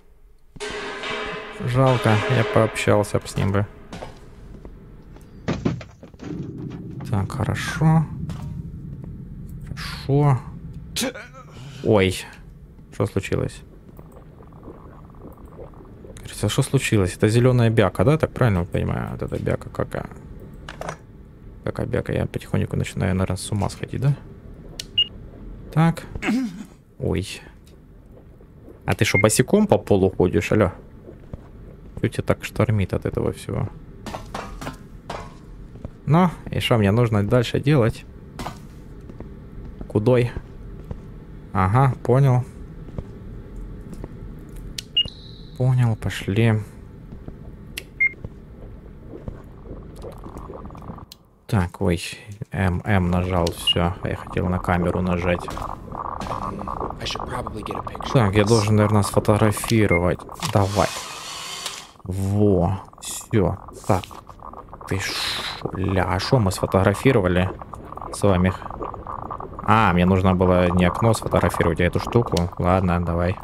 Жалко, я пообщался с ним бы. Так, хорошо. Хорошо. Ой. Что случилось? Кажется, что случилось? Это зеленая бяка, да? Так правильно понимаю? Вот эта бяка какая? Какая бяка? Я потихоньку начинаю, наверное, с ума сходить, да? Так. Ой. А ты что, босиком по полу ходишь, алло? Что тебя так штормит от этого всего? Ну, и что мне нужно дальше делать? Кудой? Ага, понял. Понял, пошли. Так, ой, М, М нажал, все. Я хотел на камеру нажать. Так, я должен, наверное, сфотографировать. Давай. Во, все. Так, ты ля, а что мы сфотографировали с вами? А, мне нужно было не окно сфотографировать, а эту штуку. Ладно, давай.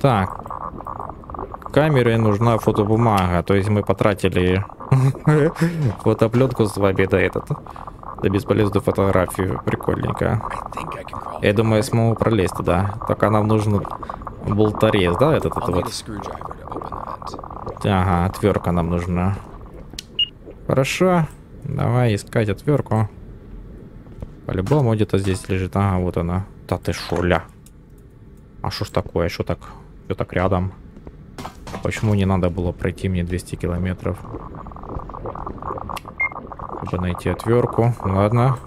Так. Камере нужна фотобумага, то есть мы потратили фотопленку с вами до этот. Да бесполезную фотографию. Прикольненько. Я думаю, я смогу пролезть туда. Только нам нужен болторез, да, этот, этот вот. Ага, отвертка нам нужна. Хорошо. Давай искать отвертку. По-любому где-то здесь лежит. Ага, вот она. Да ты шо, ля. А что ж такое? Что так? Что так рядом? Почему не надо было пройти мне 200 километров? Чтобы найти отвертку. Ладно.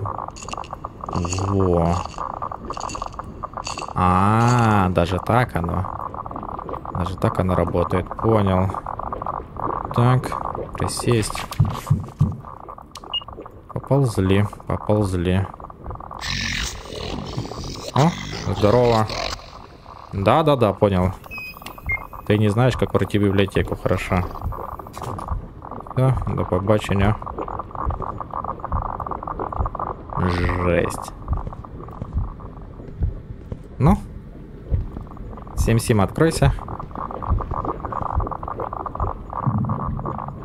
Во. А, -а, -а даже так оно. Даже так оно работает. Понял. Так, присесть. Поползли, поползли. Здорово. Да-да-да, понял. Ты не знаешь, как пройти библиотеку, хорошо. Да, до побачення. Жесть. Ну? 7-7 откройся.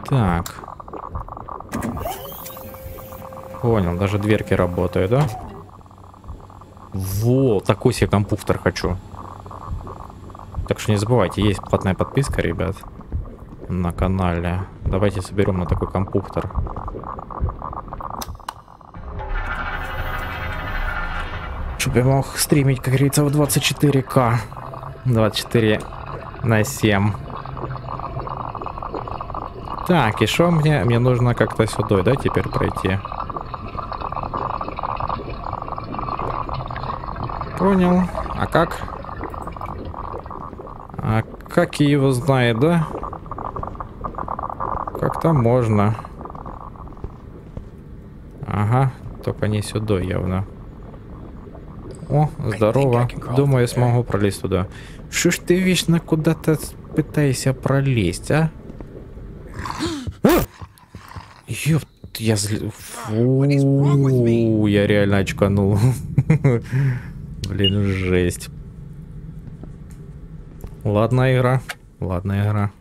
Так. Понял, даже дверки работают, да? Такой себе компьютер хочу. Так что не забывайте, есть платная подписка, ребят, на канале. Давайте соберем на такой компьютер. Чтобы я мог стримить, как говорится, в 24к. 24 на 7. Так, и что мне? Мне нужно как-то сюда, да, теперь пройти? Понял. А как? А как его знает, да? Как-то можно. Ага, только не сюда явно. О, здорово. Думаю, я смогу пролезть туда. Что ж ты вечно куда-то пытаешься пролезть, а? Ёпт, я зл... Фу, я реально очканул. Блин, жесть. Ладно, игра. Ладно, игра.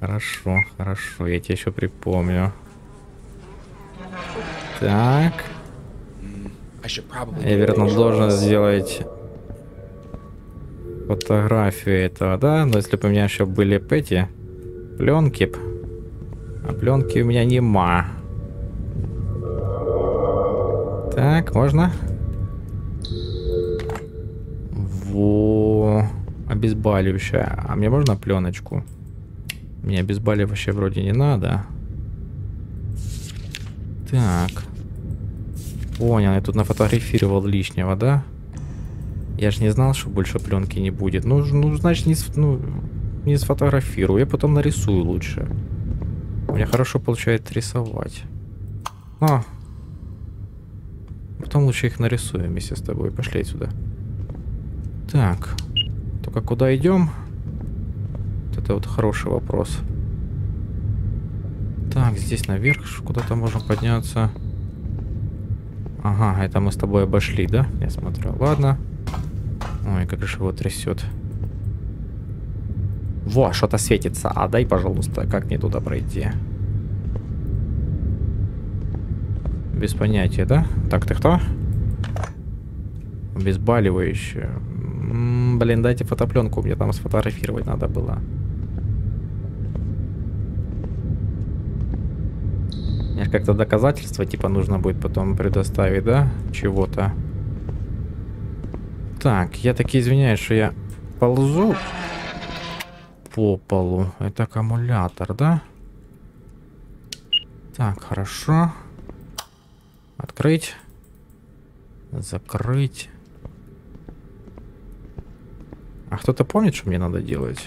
Хорошо, хорошо, я тебе еще припомню. Так. Я, верно, должен сделать фотографию этого, да? Но если бы у меня еще были эти пленки, а пленки у меня нема. Так, можно? Обезболивающая. А мне можно пленочку? Мне обезболивающее вроде не надо. Так. Понял, я тут нафотографировал лишнего, да? Я же не знал, что больше пленки не будет. Ну, ну значит, не, ну, не сфотографирую. Я потом нарисую лучше. У меня хорошо получается рисовать. А. Потом лучше их нарисуем вместе с тобой. Пошли отсюда. Так. Только куда идем? Вот это вот хороший вопрос. Так, здесь наверх куда-то можем подняться. Ага, это мы с тобой обошли, да? Я смотрю. Ладно. Ой, как же его трясет. Во, что-то светится. А дай, пожалуйста, как мне туда пройти? Без понятия, да? Так, ты кто? Обезболивающее. М -м, блин, дайте фотопленку, мне там сфотографировать надо было. Мне как-то доказательства типа нужно будет потом предоставить, да? Чего-то. Так, я таки извиняюсь, что я ползу по полу. Это аккумулятор, да? Так, хорошо. Открыть. Закрыть. А кто-то помнит, что мне надо делать?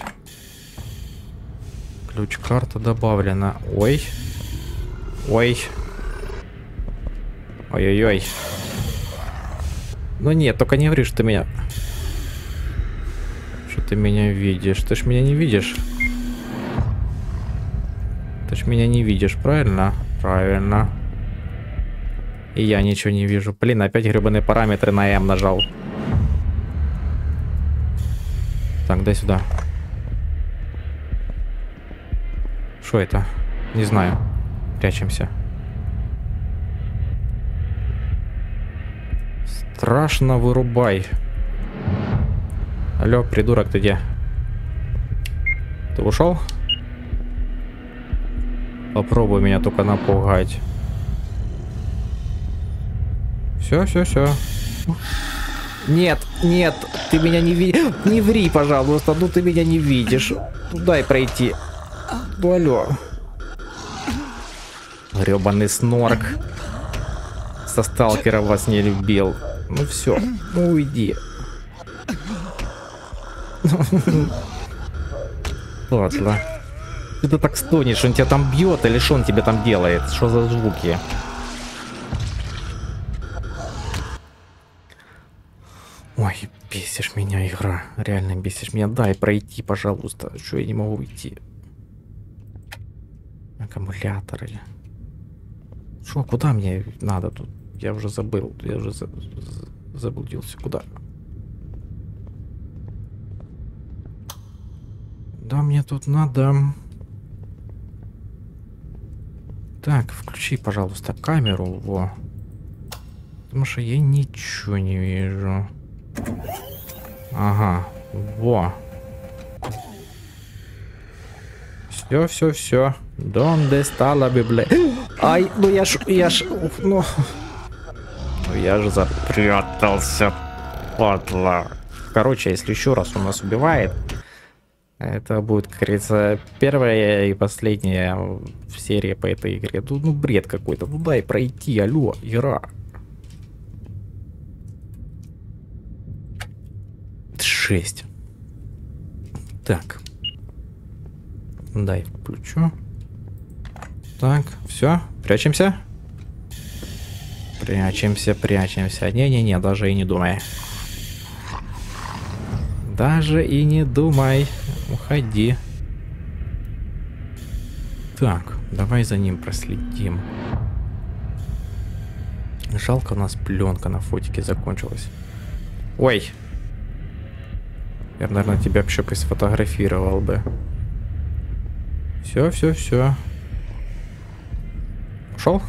Ключ-карта добавлена. Ой. Ой. Ой-ой-ой. Ну нет, только не ври, что ты меня... Что ты меня видишь. Ты ж меня не видишь. Ты ж меня не видишь, правильно? Правильно. И я ничего не вижу. Блин, опять гребаные параметры на М нажал. Так, дай сюда. Что это? Не знаю. Прячемся. Страшно вырубай. Алло, придурок, ты где? Ты ушел? Попробуй меня только напугать. Все, все, все. Нет, нет, ты меня не видишь. Не ври, пожалуйста, ну ты меня не видишь. Дай пройти. Ну алло. Гребаный снорк. Со сталкера вас не любил. Ну все, ну уйди. Ладно. Ты так стонешь, он тебя там бьет или что он тебе там делает? Что за звуки? Бесишь меня, игра. Реально бесишь меня. Дай пройти, пожалуйста. Что я не могу уйти? Аккумуляторы. Что, куда мне надо тут? Я уже забыл. Я уже за заблудился. Куда? Да, мне тут надо... Так, включи, пожалуйста, камеру. Во. Потому что я ничего не вижу. Ага. Во. Все, все, все. Está la Библия? Ай, ну я ж, я ж, ну... Ну я же запрятался, падла. Короче, если еще раз он нас убивает, это будет, как говорится, первая и последняя в серии по этой игре. Ну, ну бред какой-то. Ну дай пройти, алло, игра. Шесть. Так. Дай включу. Так, все, прячемся. Прячемся, прячемся. Не-не-не, даже и не думай. Даже и не думай. Уходи. Так, давай за ним проследим. Жалко, у нас пленка на фотике закончилась. Ой. Я, наверное, тебя вообще сфотографировал бы. Все, все, все. Ушел?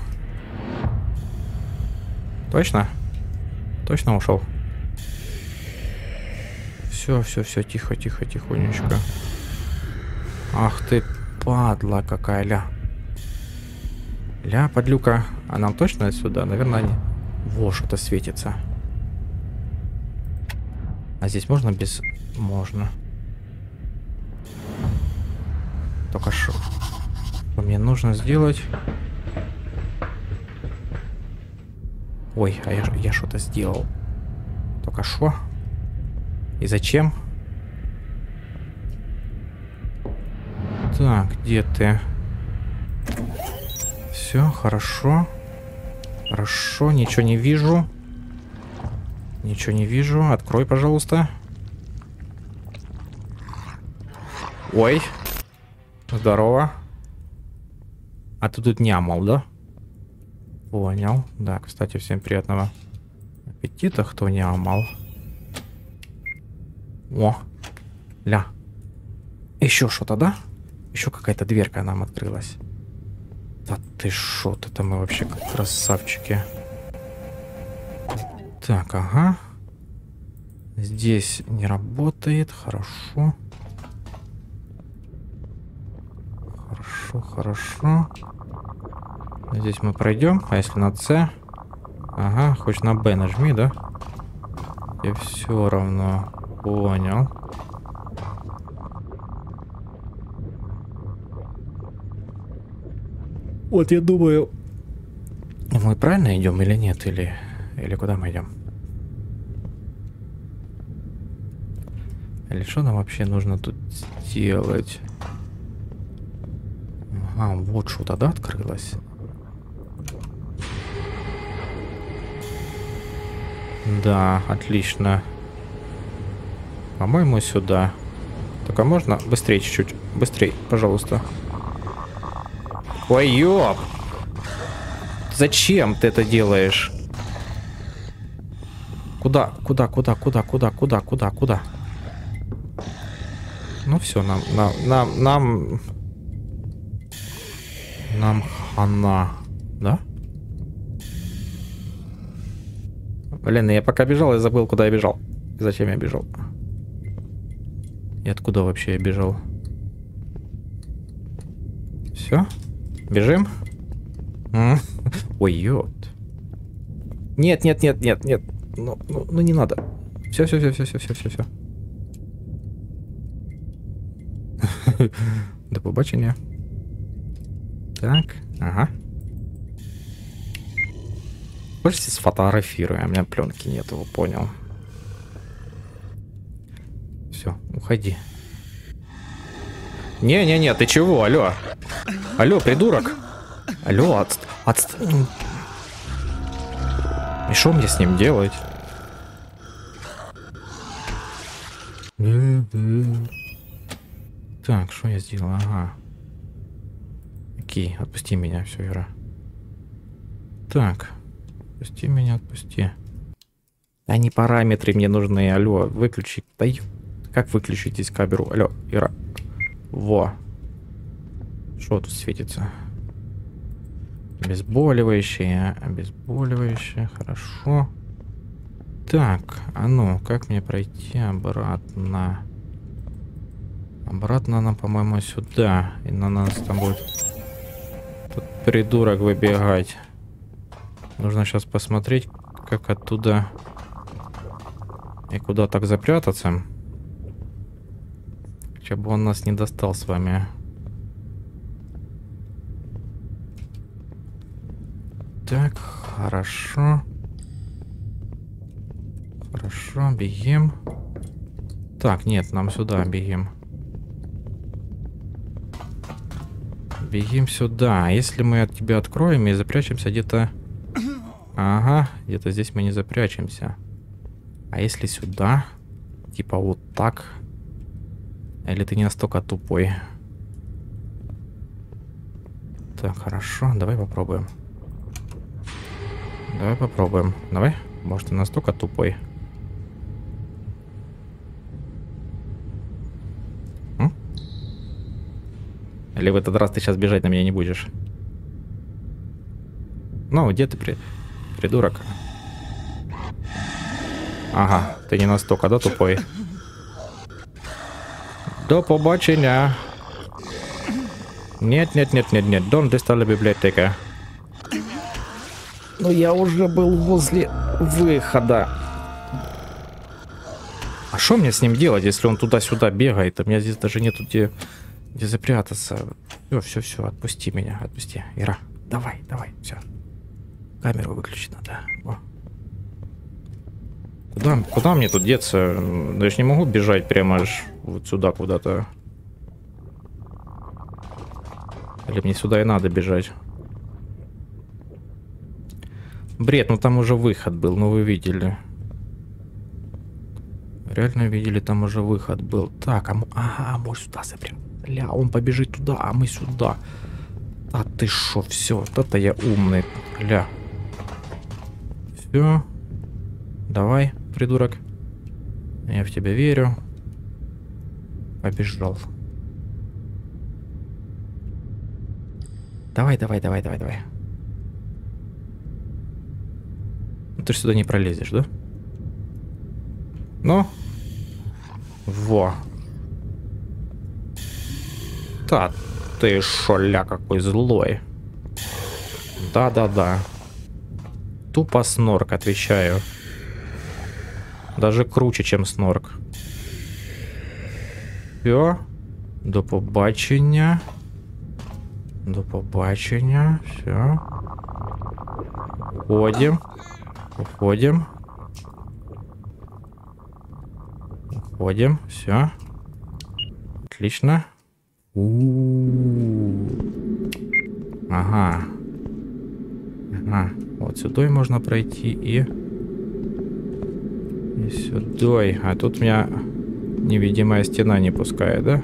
Точно? Точно ушел? Все, все, все, тихо, тихо, тихонечко. Ах ты, падла какая, ля. Ля, подлюка. А нам точно отсюда? Наверное, не. Во, что-то светится. А здесь можно без... Можно. Только что... Мне нужно сделать? Ой, а я, я что-то сделал. Только что? И зачем? Так, где ты? Все, хорошо. Хорошо, ничего не вижу. Ничего не вижу. Открой, пожалуйста. Ой. Здорово. А ты тут нямал, да? Понял. Да, кстати, всем приятного аппетита, кто нямал. О, ля. Еще что-то, да? Еще какая-то дверка нам открылась. Да ты шо, это мы вообще красавчики. Так, ага. Здесь не работает, хорошо. Хорошо, хорошо. Здесь мы пройдем, а если на С? Ага, хоть на Б нажми, да? И все равно. Понял. Вот я думаю, мы правильно идем или нет, или, или куда мы идем? Или что нам вообще нужно тут сделать? А, вот что тогда открылось. Да, отлично. По-моему, сюда. Только можно быстрее чуть-чуть? Быстрее, пожалуйста. Ой, ёп! Зачем ты это делаешь? Куда, куда, куда, куда, куда, куда, куда, куда? Ну все, нам, нам, нам, нам, нам хана, да? Блин, я пока бежал, я забыл, куда я бежал. Зачем я бежал? И откуда вообще я бежал? Все? Бежим? Ой, ёт. Нет, нет, нет, нет, нет. Ну, ну, ну не надо. Все, все, все, все, все, все, все, все. До побачення. Так, ага. Хочете сфотографируем? У меня пленки нету, понял. Все, уходи. Не-не-не, ты чего, алло? Алло, придурок. Алло, от... от... И что мне с ним делать? Так, что я сделал? Ага. Окей, отпусти меня, все, Вера. Так, отпусти меня, отпусти. А не параметры мне нужны, алло, выключи. Да как выключить здесь камеру? Алло, Ира. Во. Что тут светится? Обезболивающее, обезболивающее, хорошо. Так, а ну, как мне пройти обратно? Обратно нам, по-моему, сюда. И на нас там будет тут придурок выбегать. Нужно сейчас посмотреть, как оттуда и куда так запрятаться. Чтобы он нас не достал с вами. Так, хорошо. Хорошо, бегим. Так, нет, нам сюда бегим. Бегим сюда. Если мы от тебя откроем и запрячемся где-то... Ага, где-то здесь мы не запрячемся. А если сюда? Типа вот так? Или ты не настолько тупой? Так, хорошо, давай попробуем. Давай попробуем. Давай. Может, ты настолько тупой. Или в этот раз ты сейчас бежать на меня не будешь? Ну, где ты, при... придурок? Ага, ти не настолько, да, тупой? До побачення. Нет, нет, нет, нет, нет. Дон достала библиотека. Ну я уже был возле выхода. А что мне с ним делать, если он туда-сюда бегает? У меня здесь даже нету где, где запрятаться. Все, все, все, отпусти меня, отпусти. Ира, давай, давай, все. Камеру выключить надо. О. Куда, куда мне тут деться? Ну, я же не могу бежать прямо аж вот сюда куда-то. Или мне сюда и надо бежать? Бред, ну там уже выход был, ну вы видели. Реально видели, там уже выход был. Так, а, мы, ага, мы сюда запрям. Ля, он побежит туда, а мы сюда. А ты шо, все, вот это я умный. Ля. Все. Давай, придурок. Я в тебя верю. Побежал. Давай, давай, давай, давай, давай. Ну, ты сюда не пролезешь, да? Ну? Во. Да, ты шоля какой злой. Да-да-да. Тупо снорк, отвечаю. Даже круче, чем снорк. Все. До побачення. До побачення. Все. Уходим. Уходим. Уходим. Все. Отлично. У -у -у. Ага. Ага. Вот сюда можно пройти и... И сюда. А тут меня невидимая стена не пускает, да?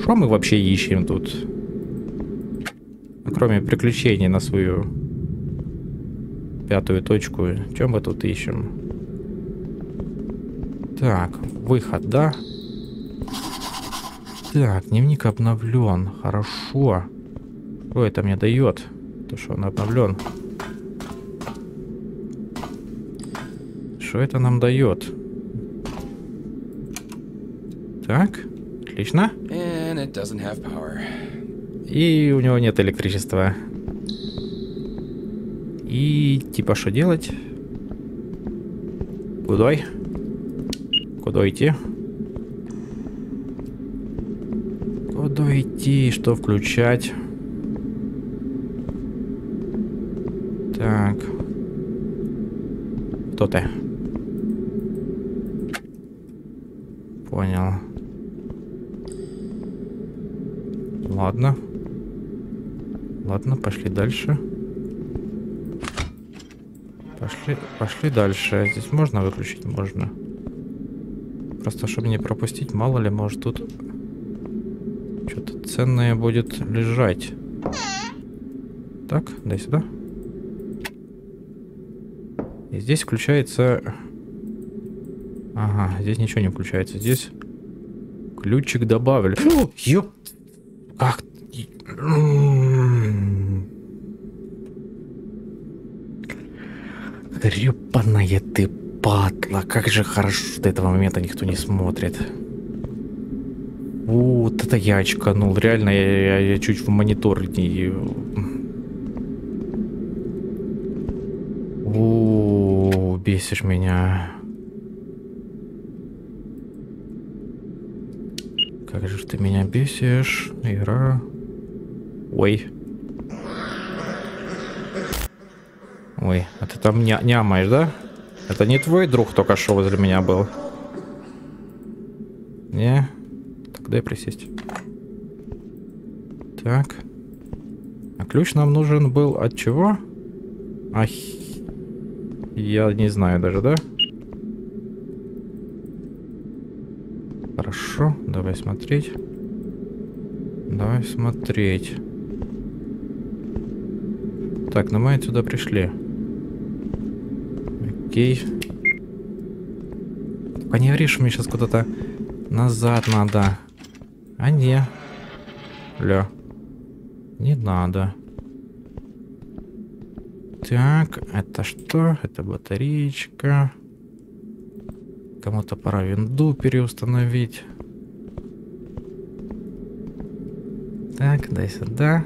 Что мы вообще ищем тут? Ну, кроме приключений на свою пятую точку. Чем мы тут ищем? Так, выход, да? Так, дневник обновлен. Хорошо. Что это мне дает? То, что он обновлен. Что это нам дает? Так, отлично. И у него нет электричества. И типа что делать? Куда? Куда идти? Куда идти? Что включать? Так. Кто ты? Понял. Ладно. Ладно, пошли дальше. Пошли, пошли дальше. Здесь можно выключить? Можно. Просто, чтобы не пропустить, мало ли, может тут что-то ценное будет лежать. Так, дай сюда. И здесь включается... Ага, здесь ничего не включается. Здесь ключик добавили. Ёп! Как? Гребаная ты падла. Как же хорошо, что до этого момента никто не смотрит. Вот это я очканул. Реально, я, я, я чуть в монитор не... О, бесишь меня. Как же ты меня бесишь, игра. Ой. Ой, а ты там ня нямаешь, да? Это не твой друг только что возле меня был? Не? Так, дай присесть. Так. А ключ нам нужен был от чего? Ах... Я не знаю даже, да? Хорошо, давай смотреть. Давай смотреть. Так, ну мы отсюда пришли. Окей. Только не говори, что мне сейчас куда-то Назад надо. А не. Ля. Не надо. Так, это что? Это батареечка. Кому-то пора винду переустановить. Так, дай сюда.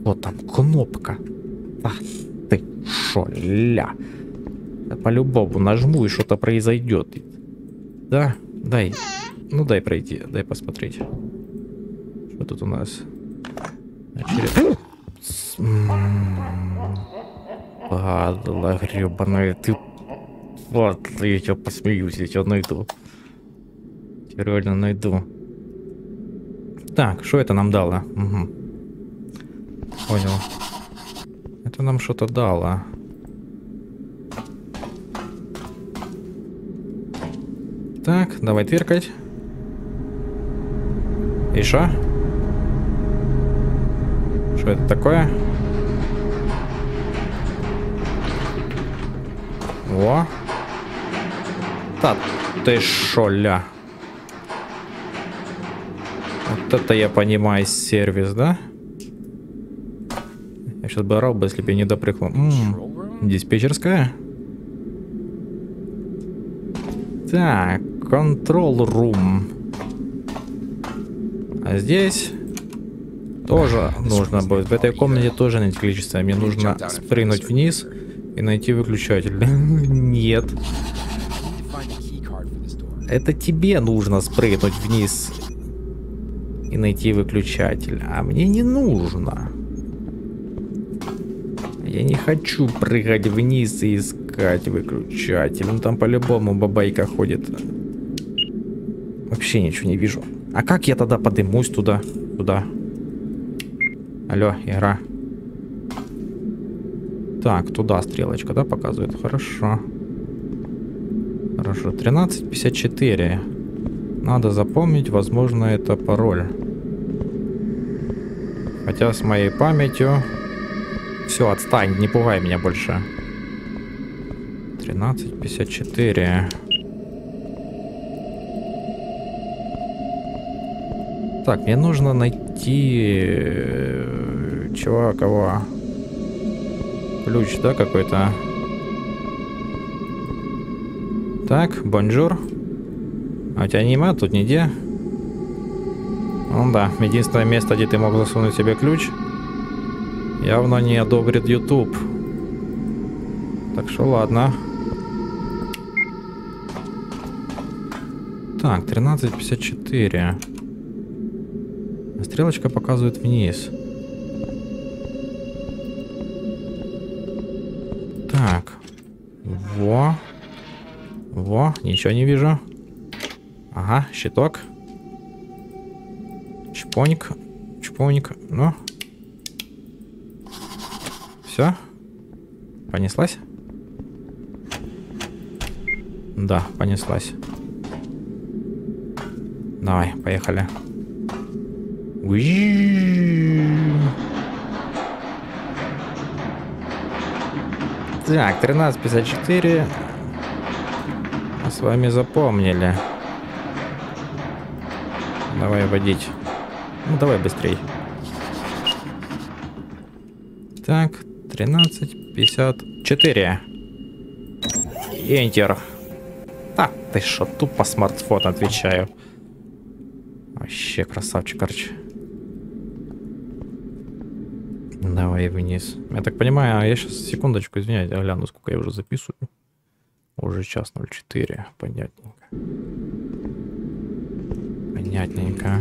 Вот там кнопка. Ах ты шо, ля. Я по-любому нажму и что-то произойдет. Да, дай. Ну дай пройти, дай посмотреть. Что тут у нас? Очеред... Падла гребаная, ты... Вот, я тебя посмеюсь, я тебя найду. Я реально найду. Так, что это нам дало? Угу. Понял. Это нам что-то дало. Так, давай тверкать. И что? Что это такое? О. Та ты шо, ля. Вот это я понимаю сервис, да? Я сейчас бы орал бы, если бы я не допрыгнул. -м, диспетчерская? Так, control room. А здесь тоже нужно будет. В этой комнате тоже найти количество. Мне нужно спрыгнуть вниз и найти выключатель. Нет. Это тебе нужно спрыгнуть вниз и найти выключатель, а мне не нужно. Я не хочу прыгать вниз и искать выключатель. Ну там по-любому бабайка ходит. Вообще ничего не вижу. А как я тогда подымусь туда? Туда. Алло, игра. Так, туда стрелочка, да, показывает? Хорошо. Хорошо. 1354. Надо запомнить, возможно, это пароль. Хотя с моей памятью... Все, отстань, не пугай меня больше. 13.54. Так, мне нужно найти... Э, чего, кого? Ключ, да, какой-то? Так, bonjour. А у тебя нема тут нигде? Ну да, единственное место, где ты мог засунуть себе ключ, явно не одобрит YouTube. Так что ладно. Так, 13.54. Стрелочка показывает вниз. Так. Во. Во, ничего не вижу. Ага, щиток. Чпоник. Чпоник. Ну. Все. Понеслась? Да, понеслась. Давай, поехали. Так, 13.54. Мы с вами запомнили. Давай водить. Ну, давай быстрей. Так, 13.54. Enter. А, ты что, тупо смартфон отвечаю. Вообще красавчик, короче. Давай вниз. Я так понимаю, а я сейчас секундочку, извиняюсь, я гляну, сколько я уже записываю. Уже час 04, понятненько. Понятненько.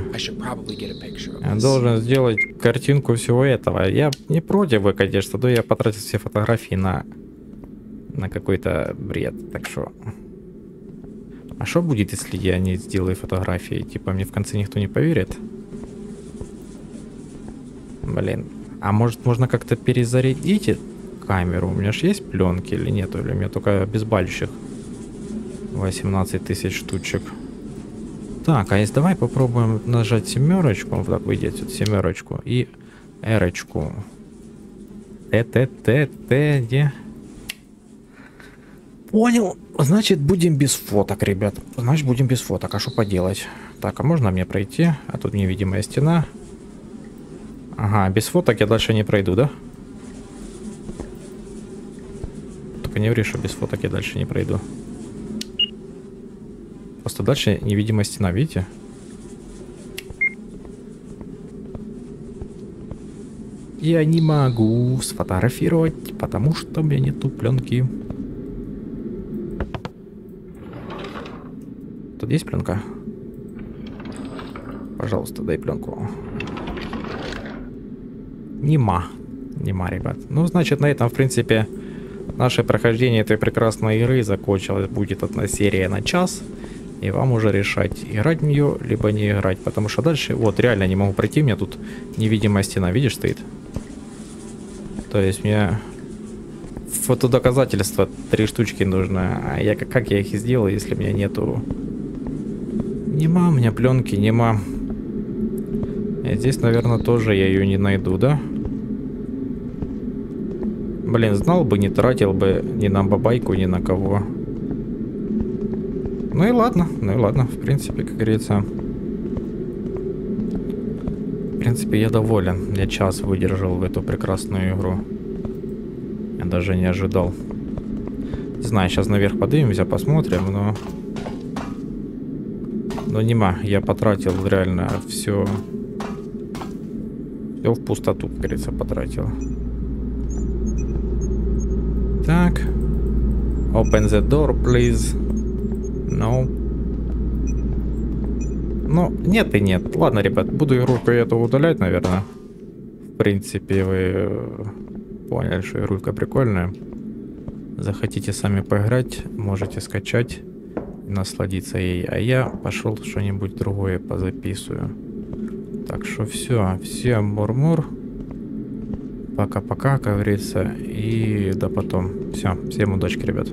Я должен сделать картинку всего этого. Я не против, конечно, но я потратил все фотографии на, на какой-то бред. Так что... А что будет, если я не сделаю фотографии? Типа мне в конце никто не поверит? Блин, а может можно как-то перезарядить камеру? У меня же есть пленки или нет? Или у меня только обезболивающих 18 тысяч штучек. Так, а если давай попробуем нажать семерочку, вот так выйдет вот семерочку и эрочку. Т, Т, Т, Т, где? Понял. значит, будем без фоток, ребят. Значит, будем без фоток. А что поделать? Так, а можно мне пройти? А тут невидимая стена. Ага, без фоток я дальше не пройду, да? Только не ври, что без фоток я дальше не пройду. Просто дальше невидимая стена, видите? Я не могу сфотографировать, потому что у меня нету пленки. Тут есть пленка? Пожалуйста, дай пленку. Нема. Нема, ребят. Ну, значит, на этом, в принципе, наше прохождение этой прекрасной игры закончилось. Будет одна серия на час. И вам уже решать, играть в нее, либо не играть. Потому что дальше, вот, реально не могу пройти. У меня тут невидимая стена, видишь, стоит? То есть мне фотодоказательства три штучки нужно. А я как я их сделаю, если у меня нету... Нема у меня пленки, нема. И здесь, наверное, тоже я ее не найду, да? Блин, знал бы, не тратил бы ни на бабайку, ни на кого. Ну и ладно, ну и ладно, в принципе, как говорится. В принципе, я доволен. Я час выдержал в эту прекрасную игру. Я даже не ожидал. Не знаю, сейчас наверх поднимемся, посмотрим, но... Но нема, я потратил реально все... Все в пустоту, как говорится, потратил. Так. Open the door, please. No. Ну, нет и нет. Ладно, ребят, буду игрушку эту удалять, наверное. В принципе, вы э, поняли, что игрулька прикольная. Захотите сами поиграть, можете скачать и насладиться ей. А я пошел что-нибудь другое позаписываю. Так что все, всем мур-мур. Пока-пока, как говорится. И до потом. Все, всем удачи, ребят.